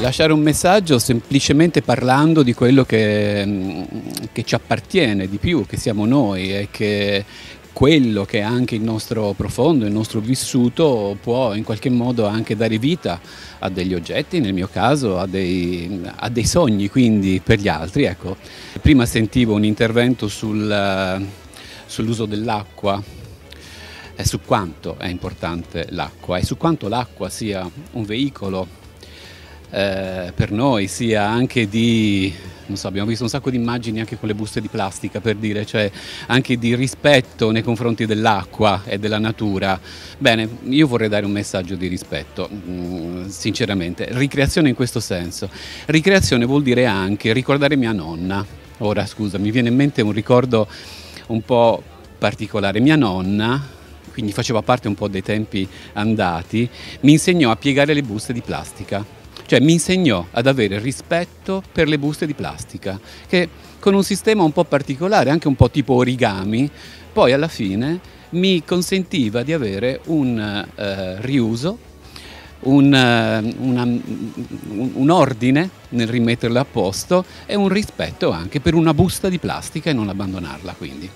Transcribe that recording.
Lasciare un messaggio semplicemente parlando di quello che, mm, che ci appartiene di più, che siamo noi e che quello che è anche il nostro profondo, il nostro vissuto può in qualche modo anche dare vita a degli oggetti, nel mio caso a dei, a dei sogni quindi per gli altri. Ecco. Prima sentivo un intervento sul, sull'uso dell'acqua e su quanto è importante l'acqua e su quanto l'acqua sia un veicolo eh, per noi, sia anche di, non so, abbiamo visto un sacco di immagini anche con le buste di plastica per dire, cioè anche di rispetto nei confronti dell'acqua e della natura. Bene, io vorrei dare un messaggio di rispetto, mm, sinceramente. Ricreazione in questo senso. Ricreazione vuol dire anche ricordare mia nonna. Ora, scusa, mi viene in mente un ricordo un po' particolare. Mia nonna, quindi faceva parte un po' dei tempi andati, mi insegnò a piegare le buste di plastica cioè mi insegnò ad avere rispetto per le buste di plastica, che con un sistema un po' particolare, anche un po' tipo origami, poi alla fine mi consentiva di avere un eh, riuso, un, uh, una, un, un, ordine nel rimetterla a posto e un rispetto anche per una busta di plastica e non abbandonarla quindi.